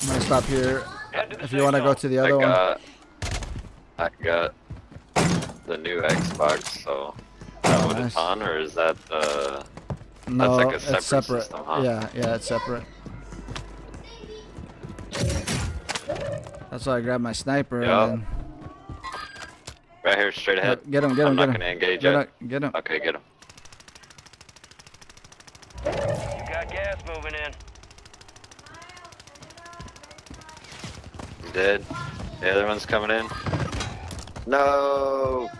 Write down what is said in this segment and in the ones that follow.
I'm gonna stop here. Head to the If you want to go to the I other one. I got the new Xbox, so that what Nice. it's on, or is that uh? No, like a it's separate separate. system, huh? Yeah, yeah, it's separate. That's why I grabbed my sniper. And Right here, straight ahead. get him, get him, I'm get not him. gonna engage Get yet. him, get him. Okay, get him. You got gas moving in. He's dead. The other one's coming in. No.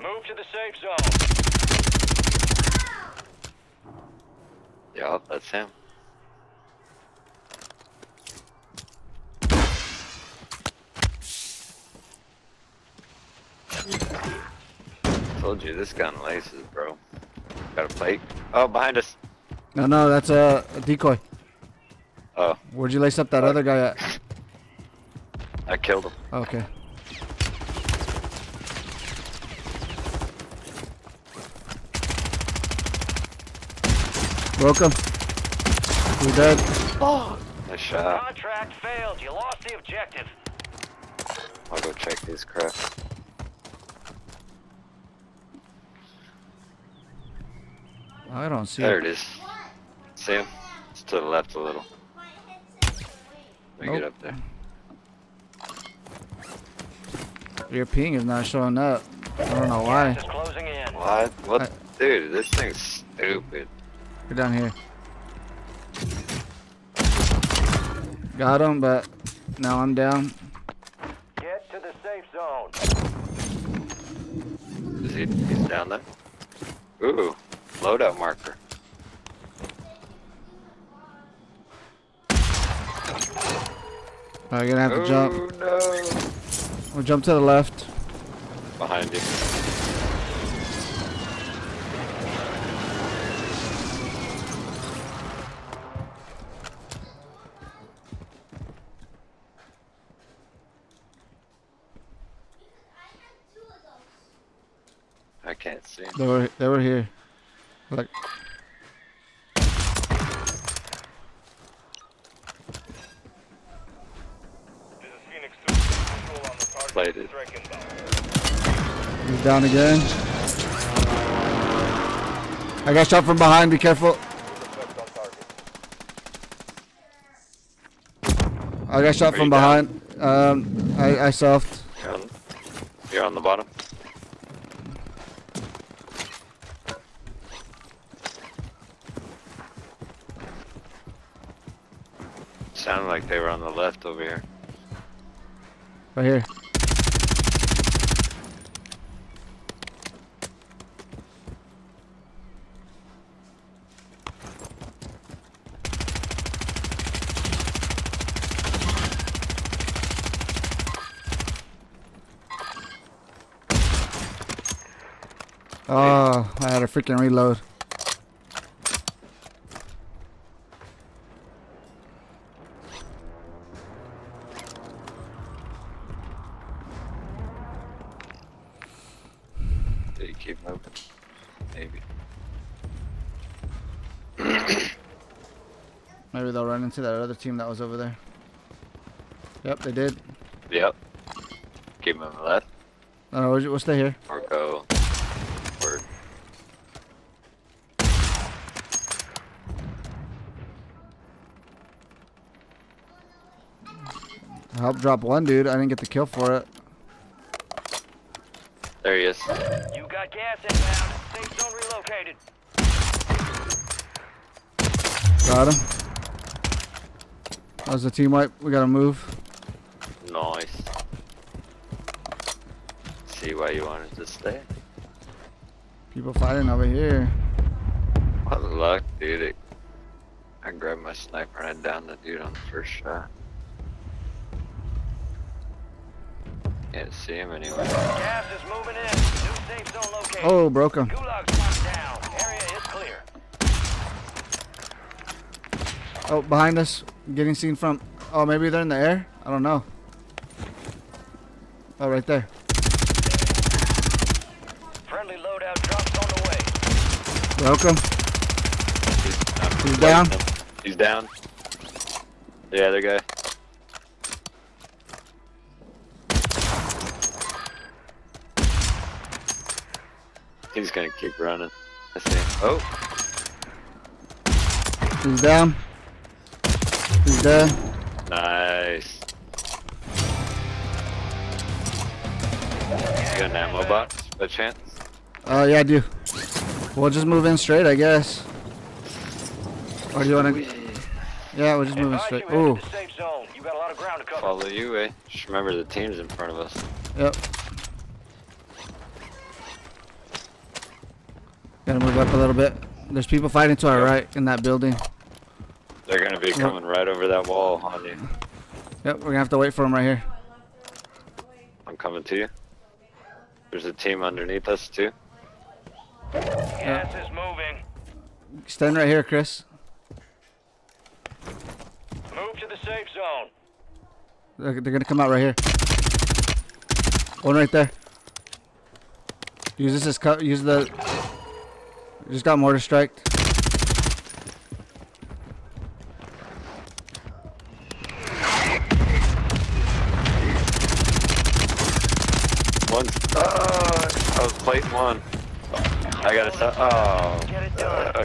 Move to the safe zone. Yup, that's him. Told you this gun laces, bro. Got a plate. Oh, behind us. No, no, that's a, a decoy. Oh, Where'd you lace up that Fuck. other guy at? I killed him. Oh, okay. Broke him. You dead? Nice shot. Contract failed. You lost the objective. I'll go check this crap. I don't see There it. There it is. See him? It's to the left a little. Let me get up there. Your ping is not showing up. I don't know why. Gas closing in. What? What? I- Dude, this thing's stupid. You're down here. Got him, but now I'm down. Get to the safe zone. Is he? He's down there. Ooh, loadout marker. I'm gonna have to oh jump. no! We'll jump to the left. Behind you. I can't see. They were they were here. Like This is Phoenix 2. Control on the target. Plated. Strike inbound. he's down again. I got shot from behind. Be careful. Effect on target. I got shot Are from behind. Um, I I selfed. You're on, you're on the bottom. Sounded like they were on the left over here. Right here. Oh, I had a freaking reload. Did he keep moving? Maybe. Maybe they'll run into that other team that was over there. Yep, they did. Yep. Keep moving left Uh, we'll, we'll stay here. or go. I helped drop one dude. I didn't get the kill for it. There he is. You got gas inbound. Safe zone relocated. Got him. That was a team wipe. We gotta move. Nice. See why you wanted to stay. People fighting over here. What luck, dude. I grabbed my sniper and I downed the dude on the first shot. Can't see him anyway. Gas is moving in. New safe zone located. Oh, broke him. Gulag's locked down. Area is clear. Oh, behind us. Getting seen from. Oh, maybe they're in the air? I don't know. Oh, right there. Friendly loadout drops on the way. Broke him. He's, I'm He's down? him. He's down. The other guy. He's gonna keep running. I see. him. Oh, He's down. He's dead. nice. You got an ammo box by chance? Uh, yeah, I do. We'll just move in straight, I guess. Or do you wanna? Yeah, we're just moving straight. you Ooh, the safe zone. You got a lot of ground to cover. Follow you, eh? Just remember the team's in front of us. yep. Gotta move up a little bit. There's people fighting to our Yep. right in that building. They're gonna be coming right over that wall on you. Yep, we're gonna have to wait for them right here. I'm coming to you. There's a team underneath us too. Gas is moving. Stand right here, Chris. Move to the safe zone. They're, they're gonna come out right here. One right there. Use this as cut. Use the. Just got mortar strike. One. Oh, I was plate one. I gotta stop. Oh. Get it done. uh,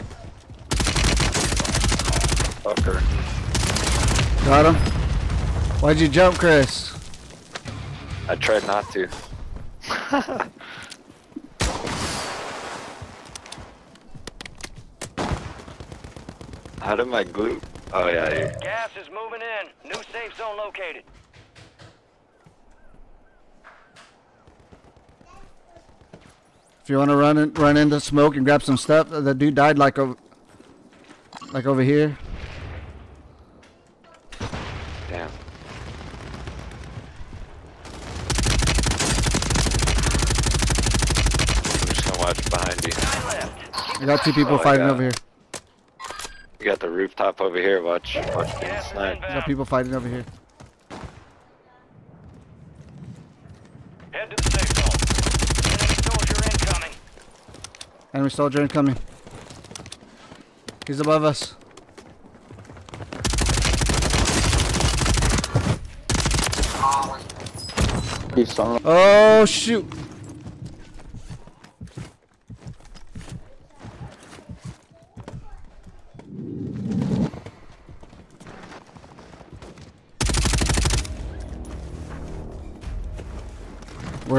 Fucker. Got him. Why'd you jump, Chris? I tried not to. How did my glue? Oh yeah, you- Gas is moving in. New safe zone located. If you want to run in, run into smoke and grab some stuff, uh, the dude died like over, like over here. damn. I'm just gonna watch behind you. Nine left. I got two people Oh, fighting got- over here. You got the rooftop over here. Watch, watch getting Gas sniped. I got inbound. people fighting over here. Head to the safe zone. Enemy soldier incoming. Enemy soldier incoming. He's above us. Oh shoot!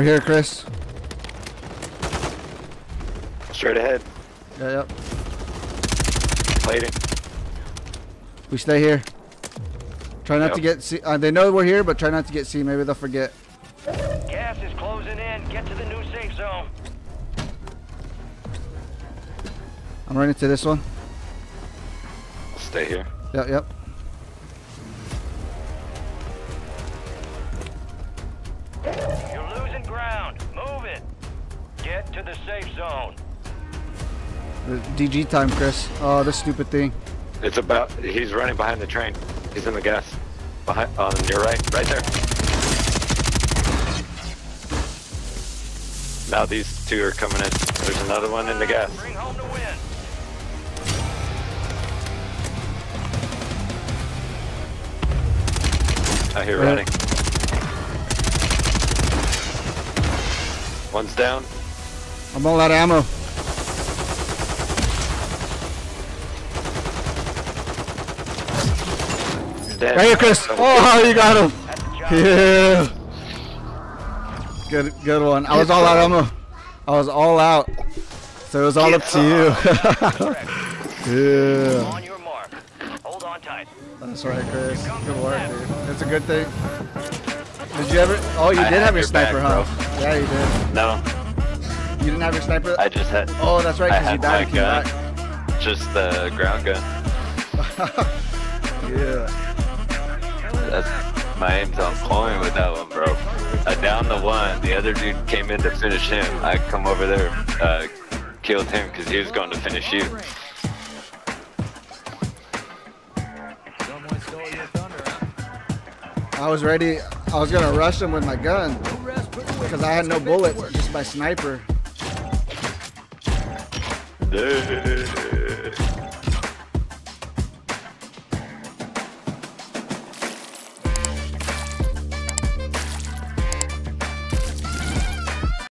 We're here, Chris. Straight ahead. Yeah, yep. Plating. We stay here. Try not to get see. Uh, they know we're here, but try not to get seen. Maybe they'll forget. Gas is closing in. Get to the new safe zone. I'm running to this one. Stay here. Yep, yep. Safe zone. Uh, the DG time, Chris. Oh, this stupid thing. It's about. He's running behind the train. He's in the gas. Behind. On your right. Right there. Now these two are coming in. There's another one in the gas. Bring home the win. I hear Right. running. One's down. I'm all out of ammo. Dead. Right here, Chris. Oh, you got him. That's the job. Yeah. Good, good one. I was all out of ammo. I was all out. So it was all up to you. yeah. On your mark. Hold on tight. That's right, Chris. Good work, dude. That's a good thing. Did you ever? Oh, you I did have have your your back, sniper, huh? Yeah, you did. No, You didn't have your sniper. I just had oh, that's right, I because you had died. my and gun. back. just the ground gun. Yeah. That's my aim's on point with that one, bro. I downed the one. The other dude came in to finish him. I come over there, uh, killed him because he was going to finish you. Someone stole your thunder, huh? I was ready. I was gonna rush him with my gun because I had no bullets, just my sniper. Dude.